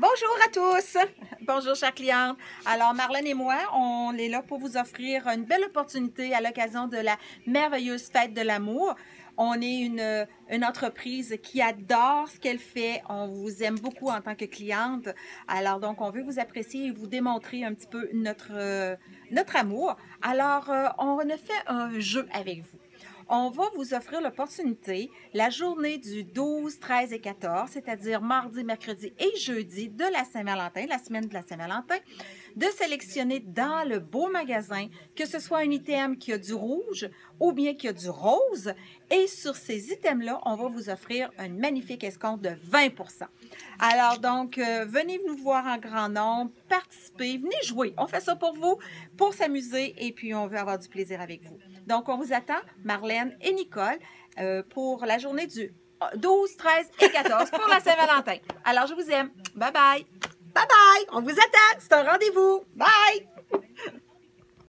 Bonjour à tous. Bonjour, chère cliente. Alors, Marlène et moi, on est là pour vous offrir une belle opportunité à l'occasion de la merveilleuse fête de l'amour. On est une, une, entreprise qui adore ce qu'elle fait. On vous aime beaucoup en tant que cliente. Alors, donc, on veut vous apprécier et vous démontrer un petit peu notre, euh, notre amour. Alors, euh, on a fait un jeu avec vous on va vous offrir l'opportunité la journée du 12, 13 et 14, c'est-à-dire mardi, mercredi et jeudi de la Saint-Valentin, la semaine de la Saint-Valentin, de sélectionner dans le beau magasin, que ce soit un item qui a du rouge ou bien qui a du rose. Et sur ces items-là, on va vous offrir un magnifique escompte de 20% Alors donc, euh, venez nous voir en grand nombre, participez, venez jouer. On fait ça pour vous, pour s'amuser et puis on veut avoir du plaisir avec vous. Donc, on vous attend, Marlène et Nicole, euh, pour la journée du 12, 13 et 14 pour la Saint-Valentin. Alors, je vous aime. Bye bye. Bye bye. On vous attend. C'est un rendez-vous. Bye.